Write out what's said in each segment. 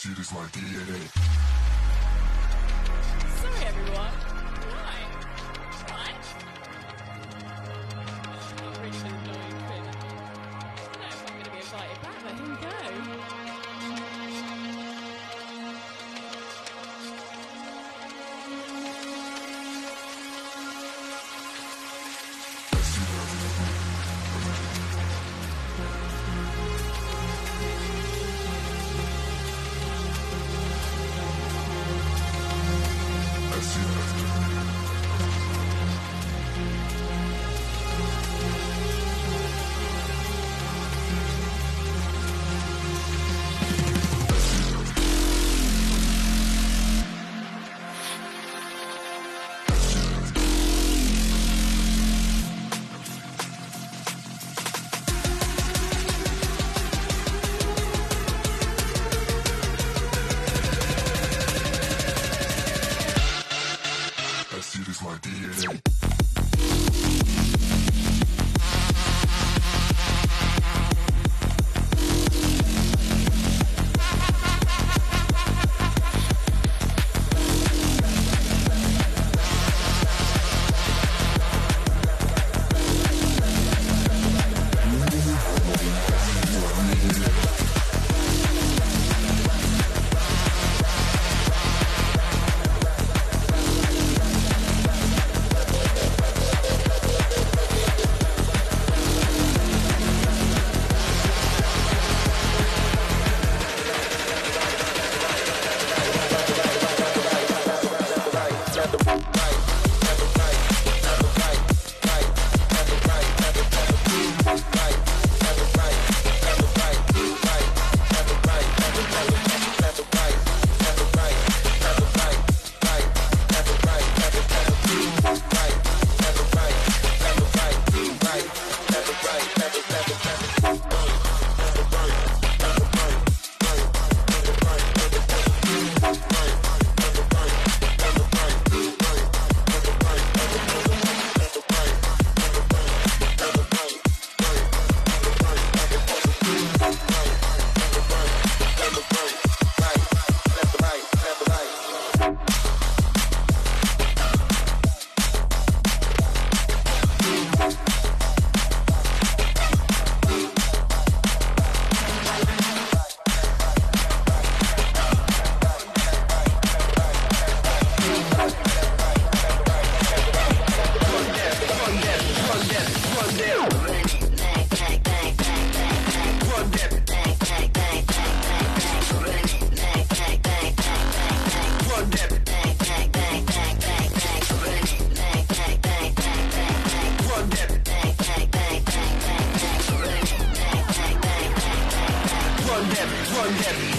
shit is my DNA. Sorry, everyone.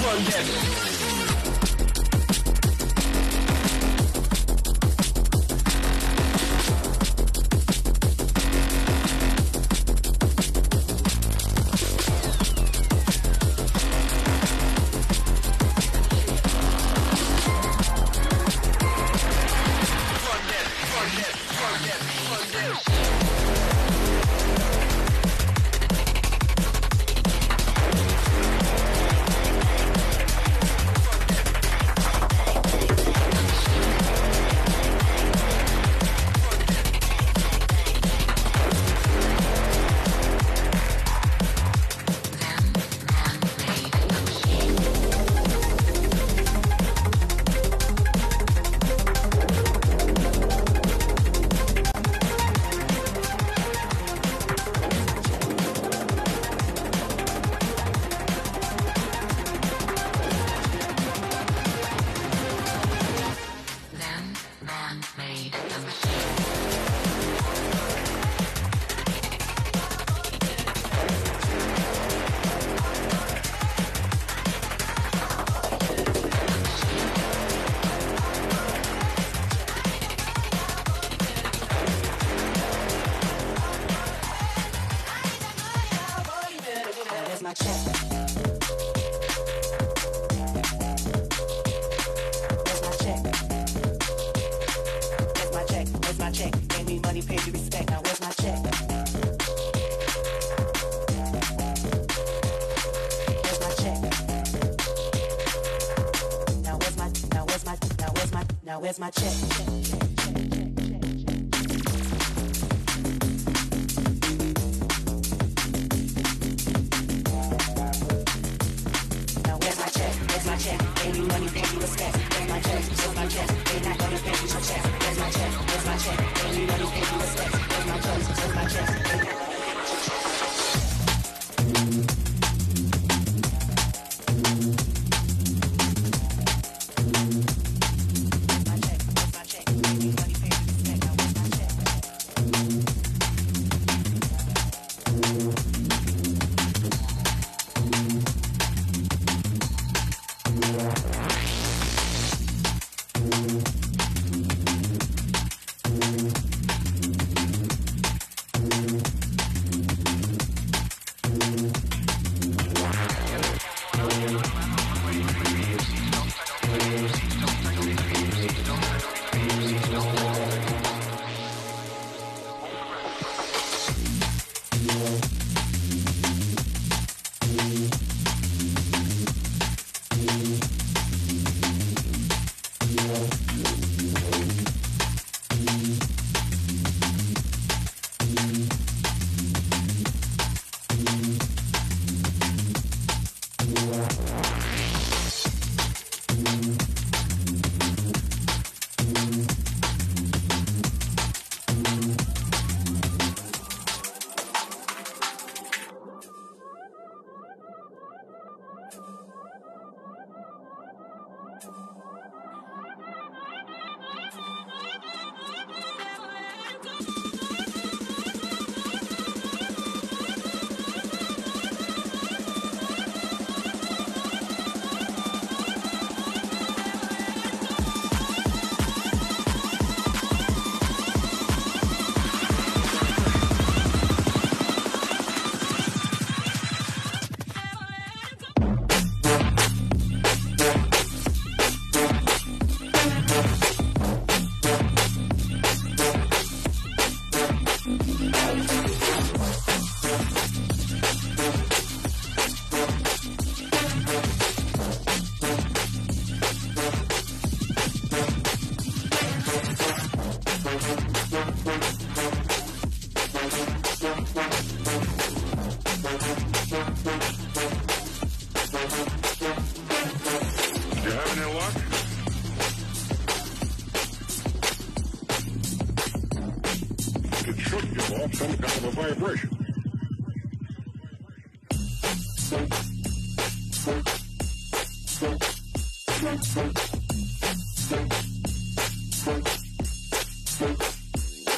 Run Nobody paid you respect. Now where's my check? Where's my check? Now where's my now where's my now where's my now where's my check? check, you respect. Where's my check? Where's my check? They not gonna pay you no check. Where's my check? Where's my check? Me money,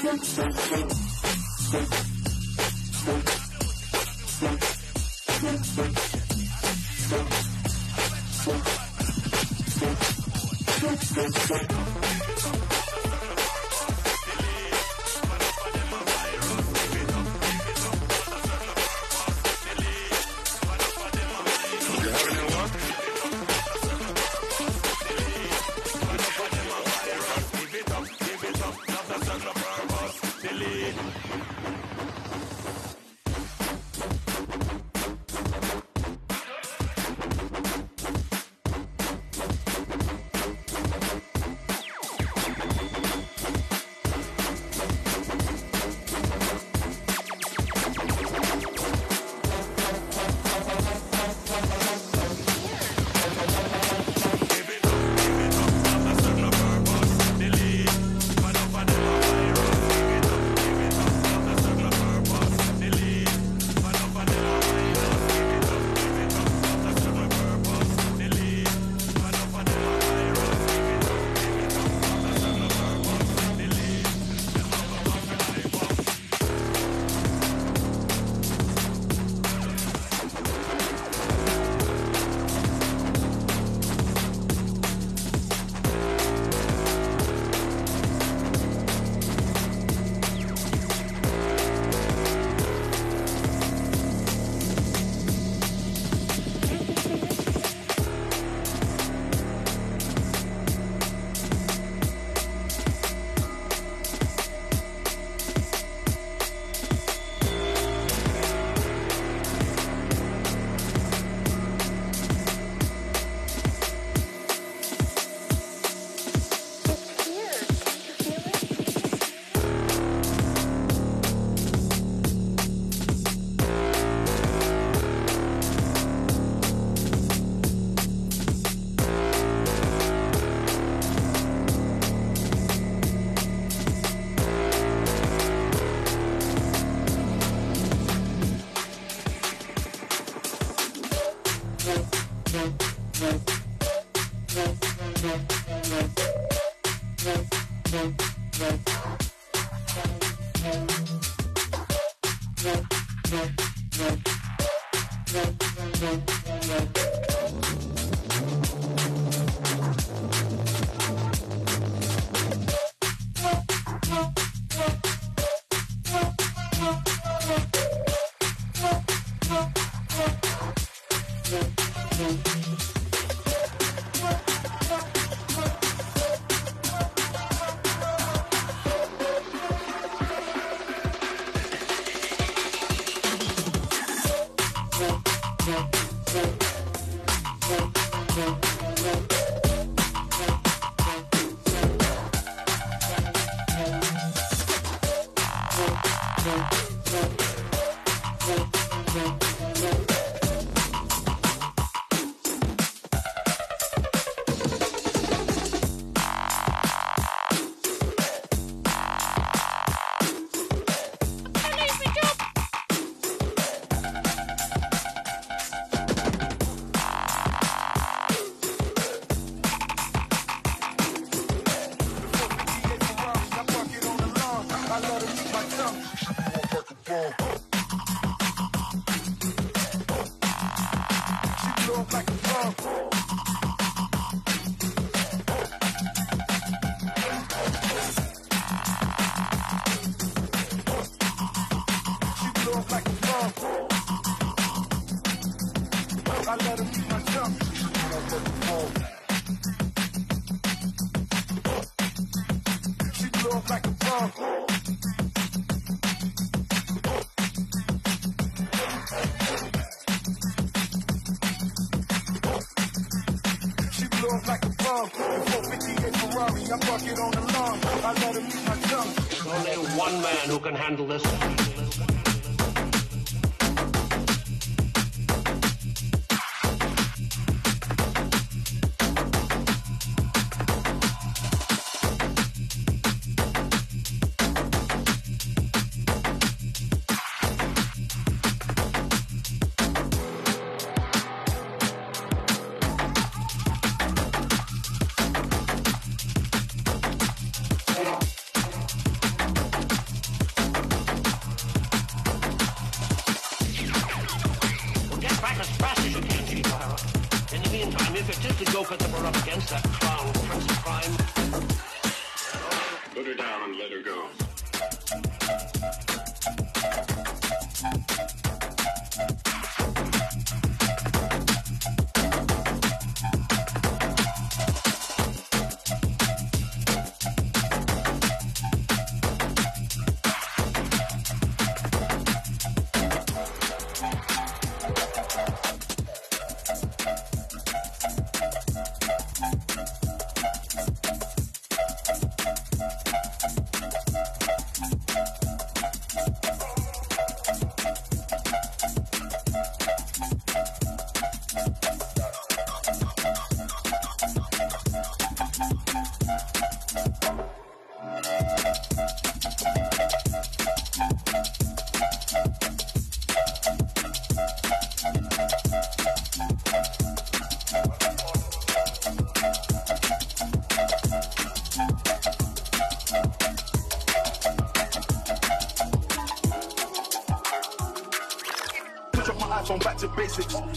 You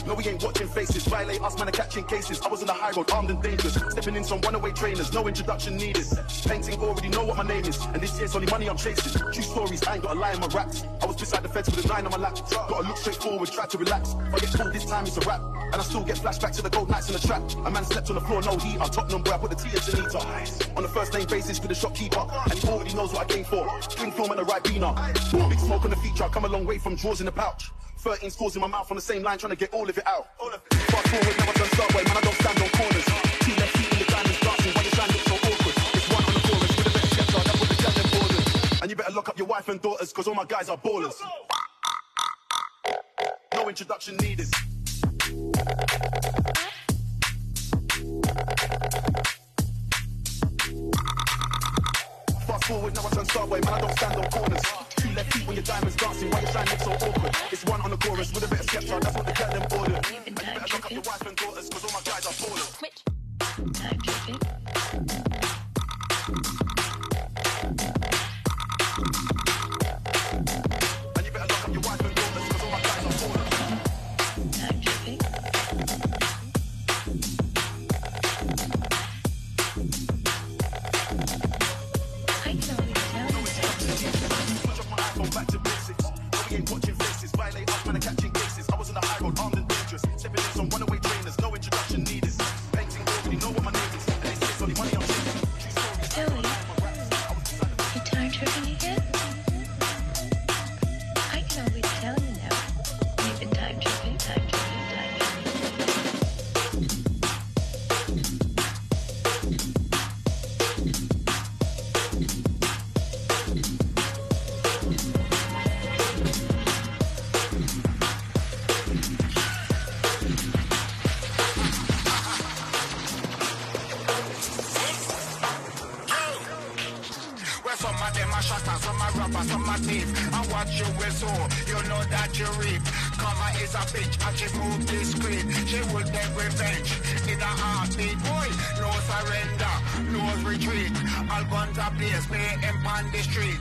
No, we ain't watching faces. Violate us, man, are catching cases. I was on the high road, armed and dangerous. Stepping in some runaway trainers, no introduction needed. Painting already know what my name is. And this year's only money I'm chasing. True stories, I ain't got a lie in my raps. I was beside the fence with a nine on my lap. Gotta look straight forward, try to relax. If I get caught this time, it's a wrap. And I still get flashbacks to the gold nights in the trap. A man slept on the floor, no heater. Tottenham boy, I put the T in Janita. On the first name basis with the shopkeeper. And he already knows what I came for. String film and the right beaner. Big smoke on the feature, I come a long way from drawers in the pouch. 13 scores in my mouth on the same line, trying to get all of it out. All of it. Fast forward, now I done subway, man, I don't stand on corners. In the diamonds why look so awkward? It's on the with a the. And you better lock up your wife and daughters, cause all my guys are ballers. No introduction needed. Fast forward, now I turn subway, man, I don't stand on corners. Two left feet when your diamonds dancing, why you trying to so awkward? It's one on the chorus with a bit of skepta, that's what the them ordered. And you better up your wife and daughters, cause all my guys are ballers. Switch. Time watching faces, violate us when I'm catching cases. I was on the high road, armed and dangerous, stepping this you know that you reap. Karma is a bitch and she moved move discreet. She would get revenge in a heartbeat. Boy, no surrender, no retreat. All guns are placed, pay him on the street.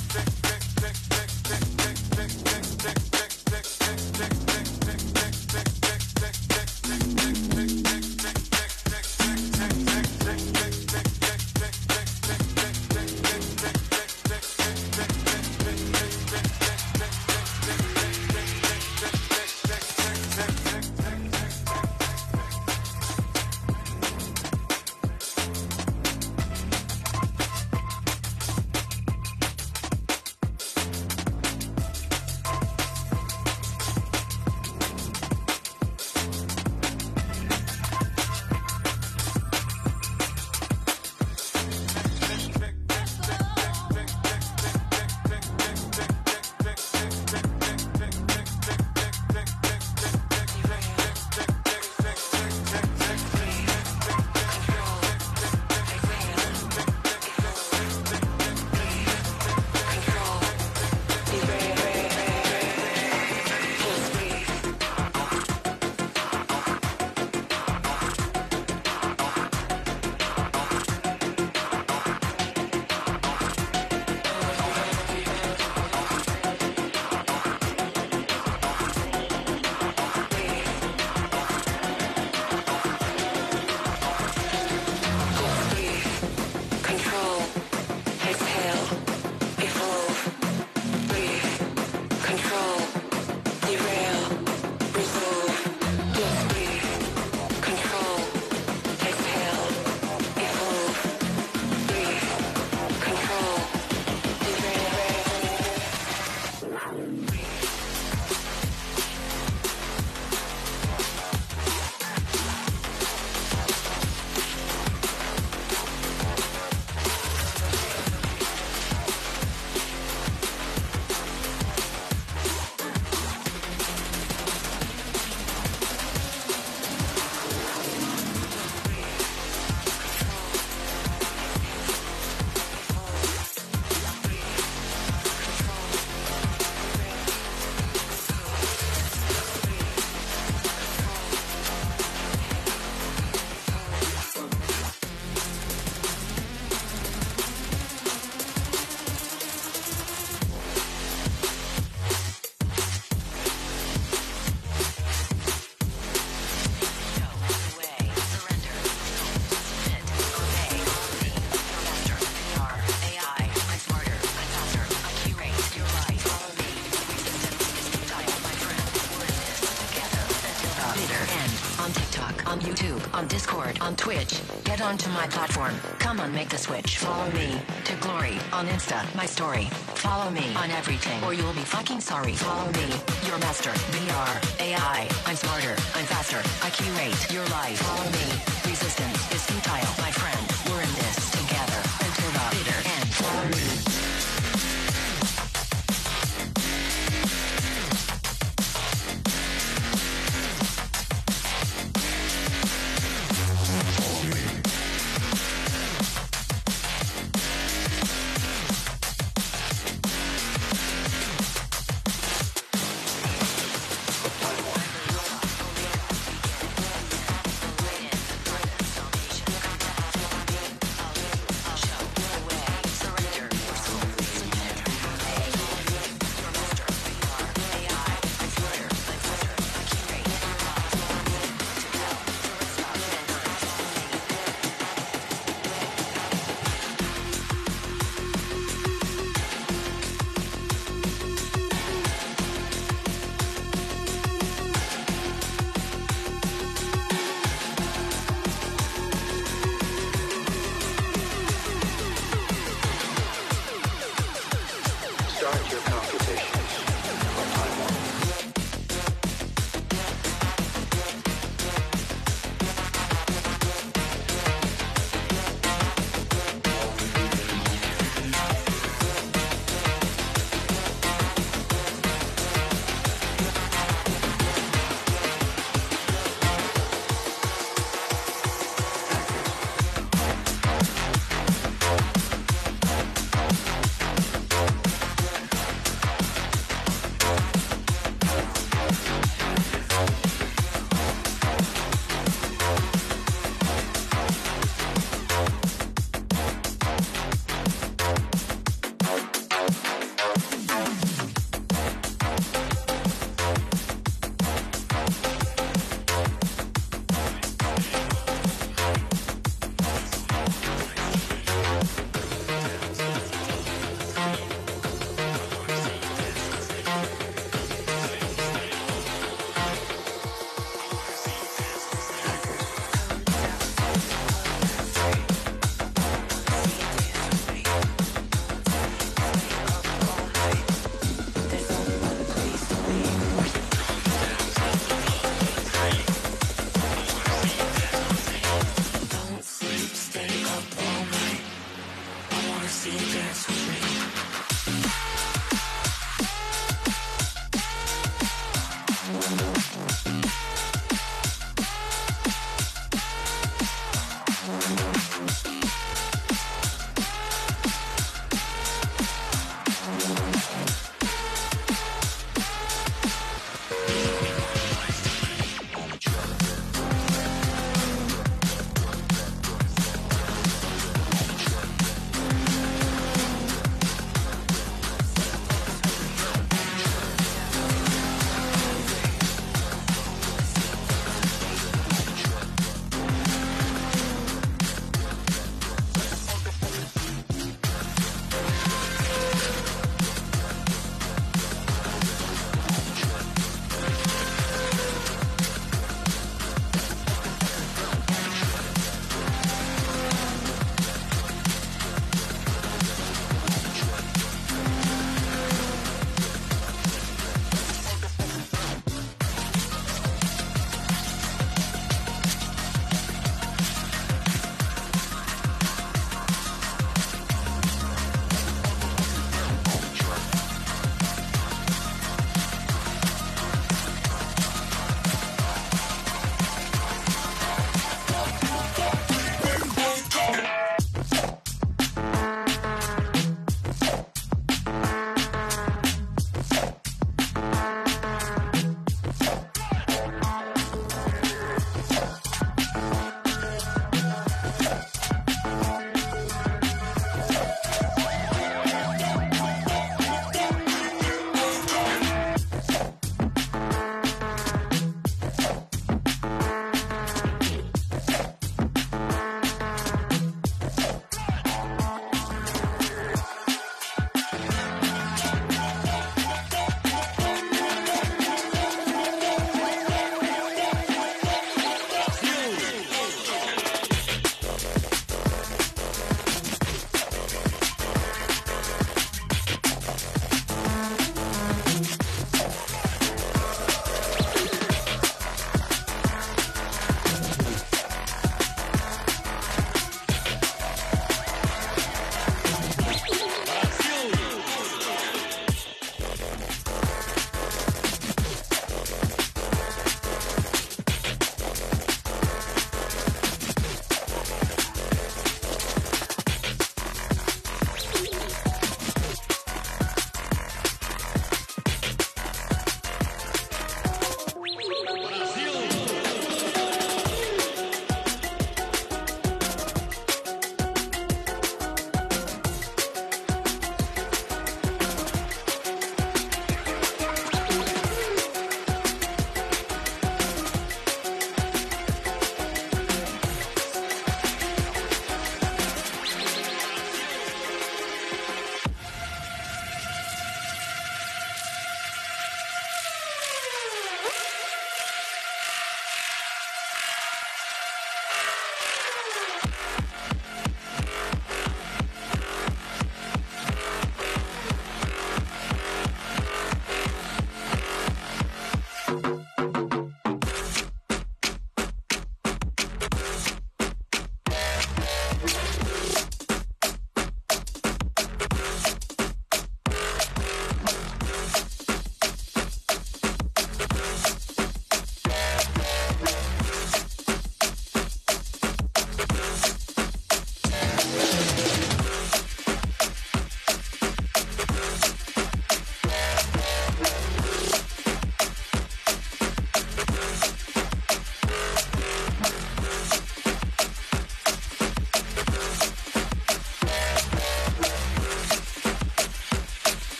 on TikTok, on YouTube, on Discord, on Twitch. Get onto my platform. Come on, make the switch. Follow me to glory on Insta, my story. Follow me on everything, or you'll be fucking sorry. Follow me, your master. VR, AI. I'm smarter. I'm faster. I curate your life. Follow me. Resistance is futile, my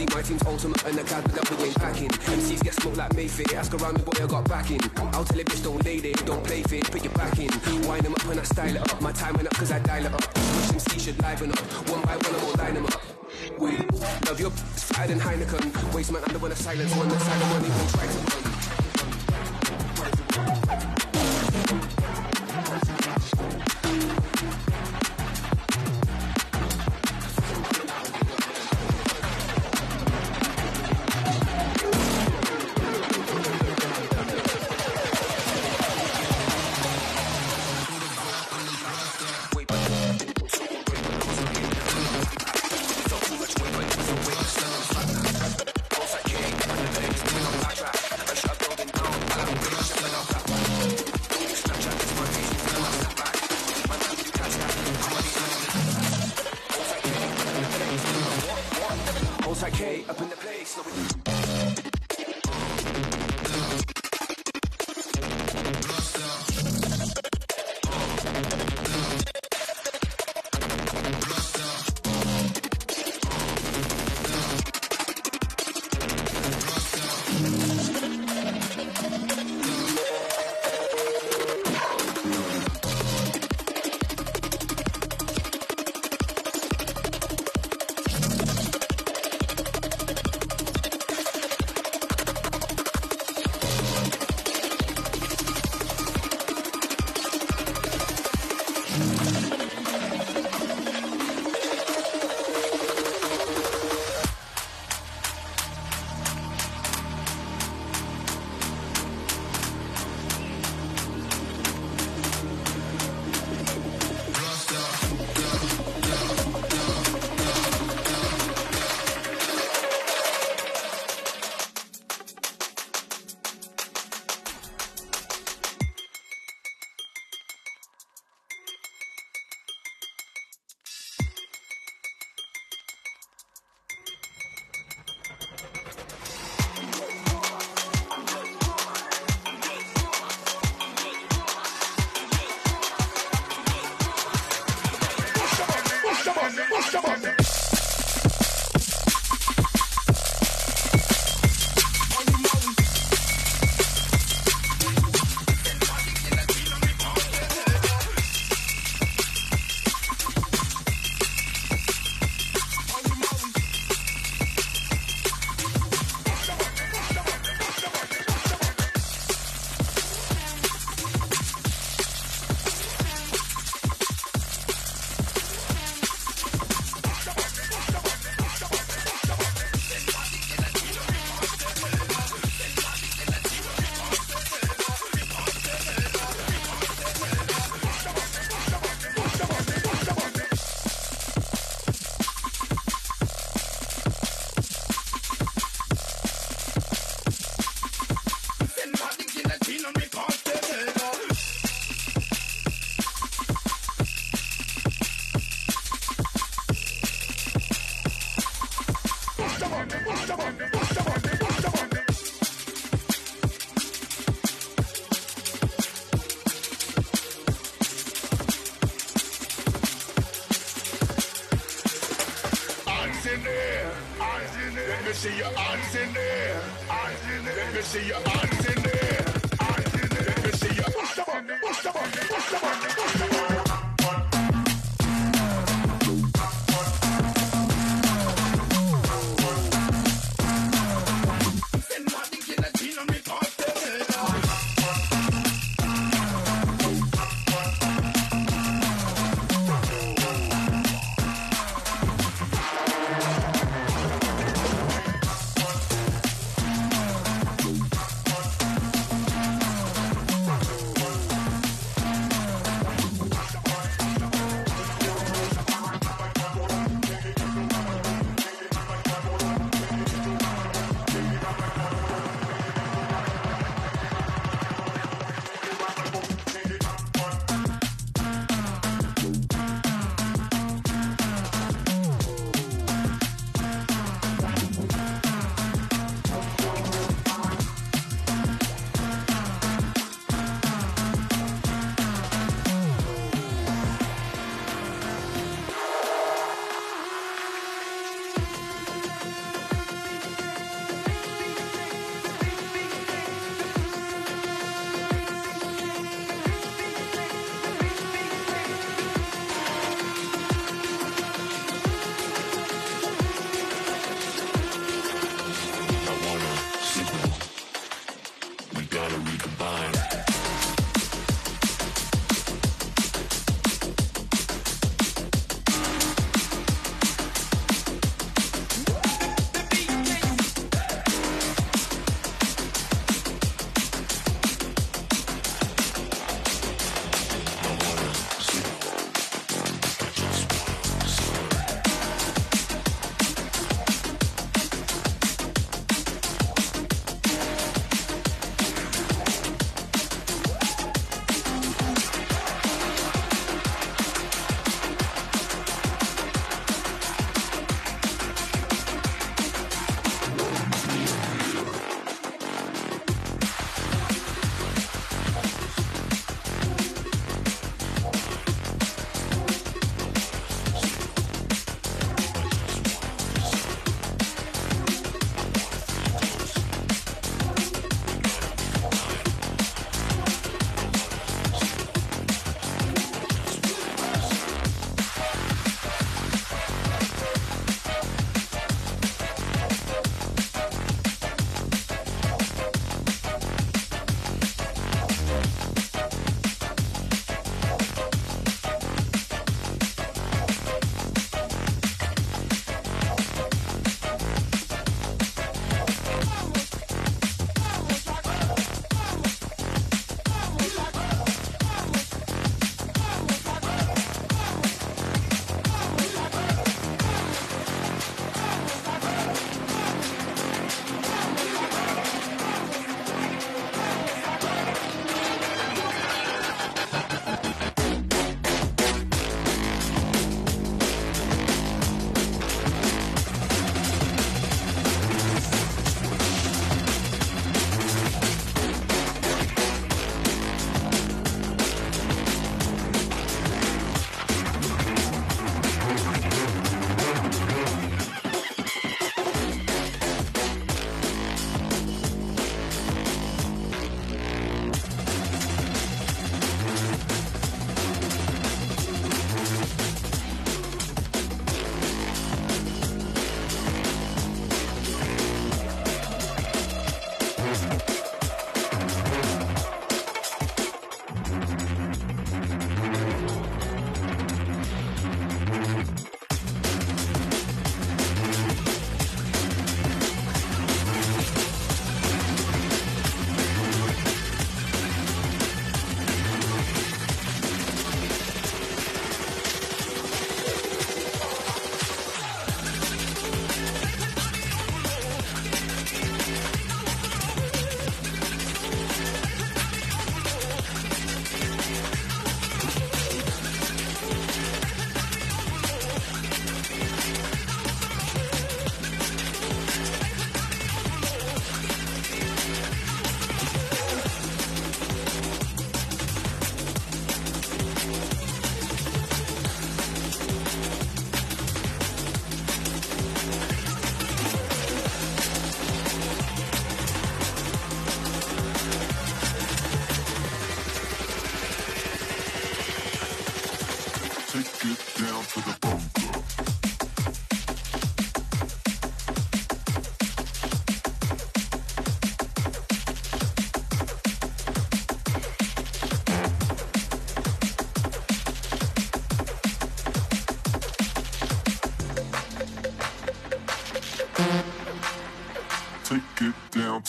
See my team's ultimate and the cab that we ain't packing. MCs get smoked like Mayfair, ask around me, boy, I got backing. I'll tell a bitch, don't lay there, don't play fair, put your back in. Wind them up and I style it up, my time went up cause I dial it up. Push MC should liven up, one by one, I will line them up. We love your fatter than Heineken. Waste man under when I silence one, the silent one, even try to run.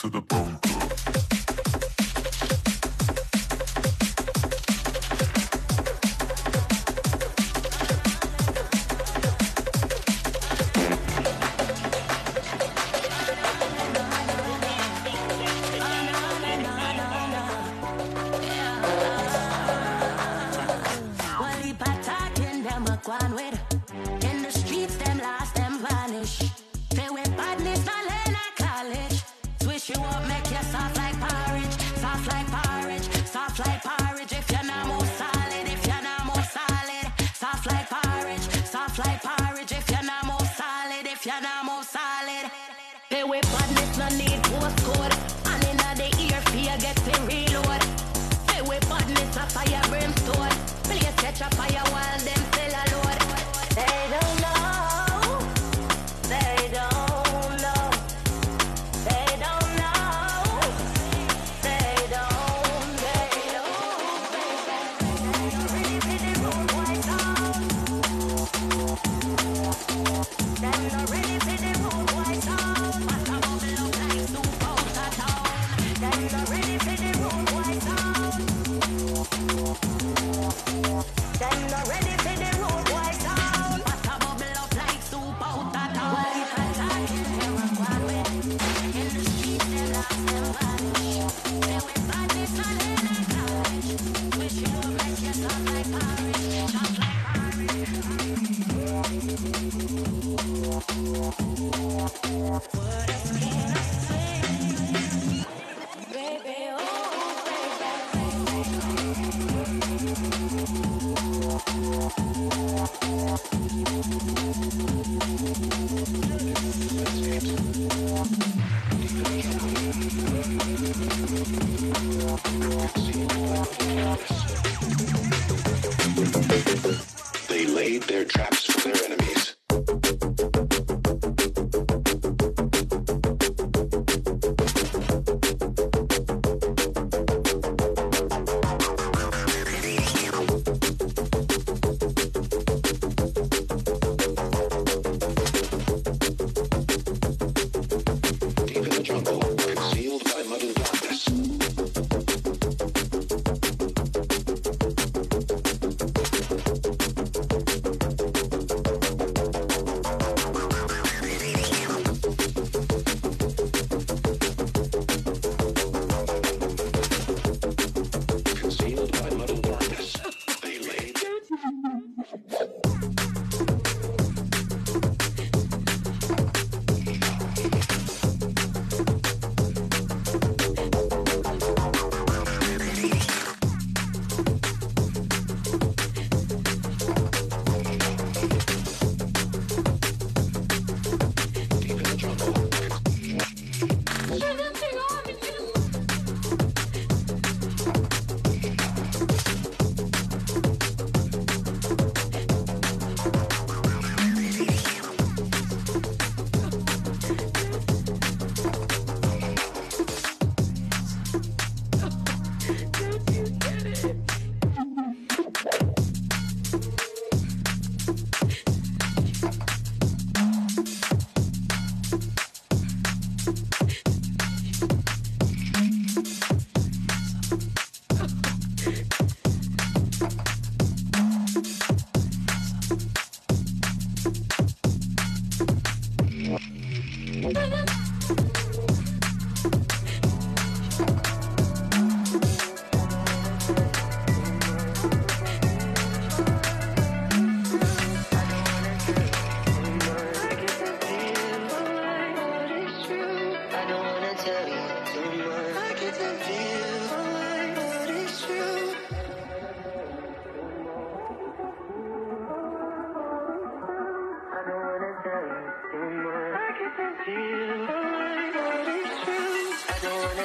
To the bunker.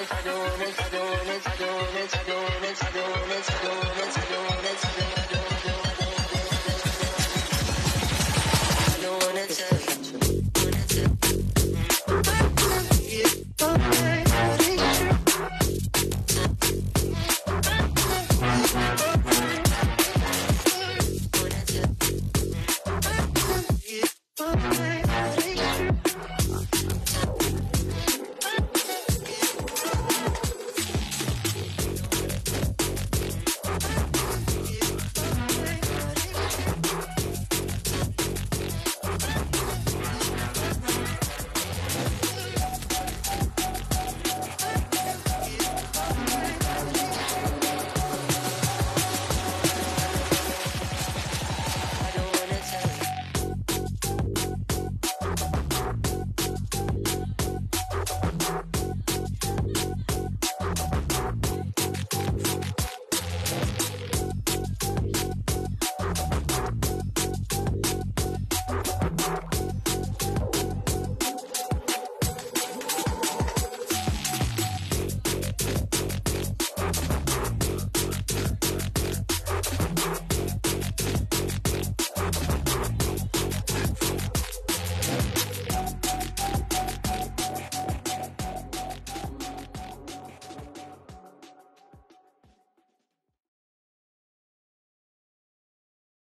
Let's go. Let's go. Let's go.